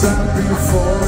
sun before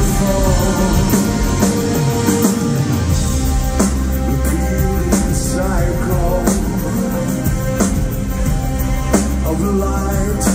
the light.